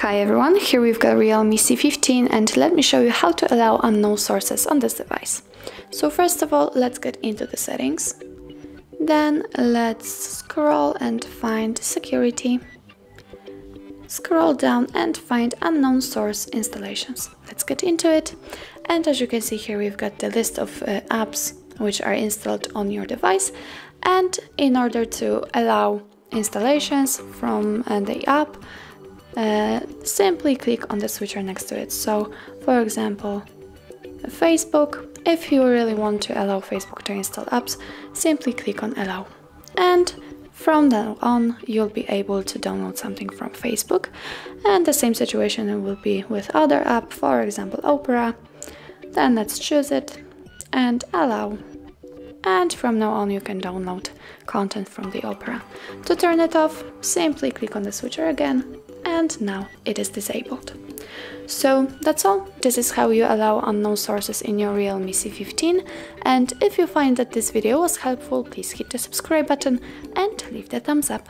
Hi everyone, here we've got Realme C15 and let me show you how to allow unknown sources on this device. So first of all, let's get into the settings. Then let's scroll and find security. Scroll down and find unknown source installations. Let's get into it. And as you can see here, we've got the list of uh, apps which are installed on your device. And in order to allow installations from uh, the app, uh, simply click on the switcher next to it. So, for example, Facebook, if you really want to allow Facebook to install apps, simply click on allow. And from now on, you'll be able to download something from Facebook. And the same situation will be with other app, for example, Opera. Then let's choose it and allow. And from now on, you can download content from the Opera. To turn it off, simply click on the switcher again and now it is disabled. So that's all. This is how you allow unknown sources in your Realme C15 and if you find that this video was helpful please hit the subscribe button and leave the thumbs up.